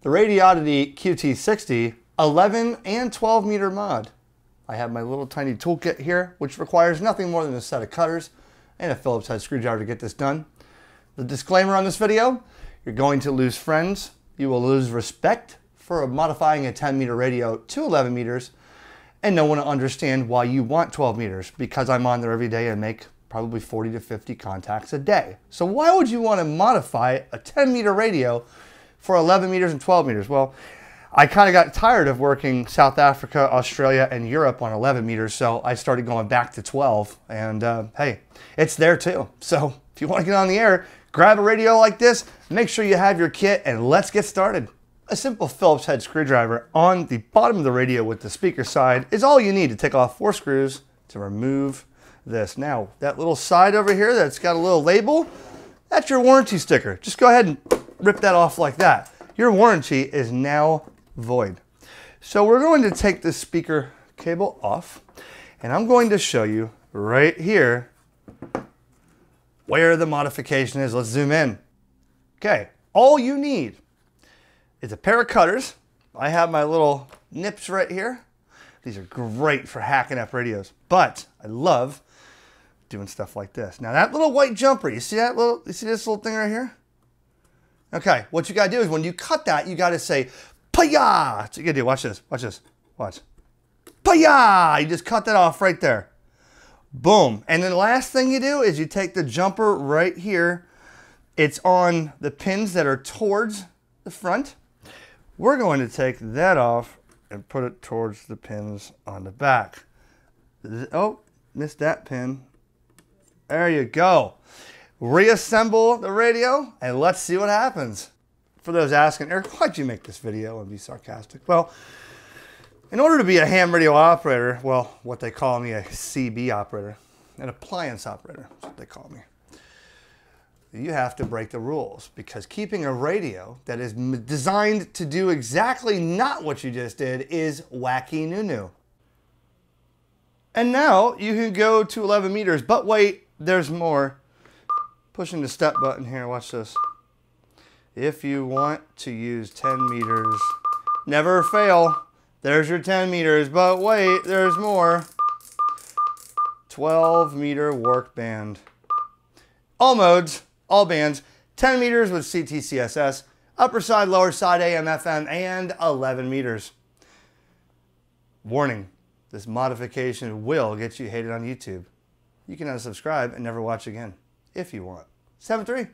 the Radioddity QT60 11 and 12 meter mod. I have my little tiny toolkit here, which requires nothing more than a set of cutters and a Phillips head screwdriver to get this done. The disclaimer on this video, you're going to lose friends, you will lose respect for modifying a 10 meter radio to 11 meters, and no one will understand why you want 12 meters because I'm on there every day and make probably 40 to 50 contacts a day. So why would you want to modify a 10 meter radio for 11 meters and 12 meters? Well, I kind of got tired of working South Africa, Australia, and Europe on 11 meters, so I started going back to 12. And uh, hey, it's there too. So if you want to get on the air, grab a radio like this, make sure you have your kit, and let's get started. A simple Phillips head screwdriver on the bottom of the radio with the speaker side is all you need to take off four screws to remove this. Now, that little side over here that's got a little label, that's your warranty sticker. Just go ahead and rip that off like that. Your warranty is now void. So we're going to take the speaker cable off and I'm going to show you right here where the modification is. Let's zoom in. Okay, all you need is a pair of cutters. I have my little nips right here. These are great for hacking up radios, but I love doing stuff like this. Now that little white jumper, you see that little, you see this little thing right here? Okay, what you gotta do is when you cut that, you gotta say, Paya! That's what you gotta do, watch this, watch this, watch. Paya! You just cut that off right there. Boom. And then the last thing you do is you take the jumper right here. It's on the pins that are towards the front. We're going to take that off and put it towards the pins on the back. Oh, missed that pin. There you go. Reassemble the radio and let's see what happens. For those asking, Eric, why'd you make this video and be sarcastic? Well, in order to be a ham radio operator, well, what they call me a CB operator, an appliance operator, that's what they call me. You have to break the rules because keeping a radio that is designed to do exactly not what you just did is wacky nunu. And now you can go to 11 meters, but wait, there's more. Pushing the step button here, watch this. If you want to use 10 meters, never fail. There's your 10 meters, but wait, there's more. 12 meter WARC band. All modes, all bands, 10 meters with CTCSS, upper side, lower side, AM, FM, and 11 meters. Warning, this modification will get you hated on YouTube you can unsubscribe and never watch again if you want. 7-3.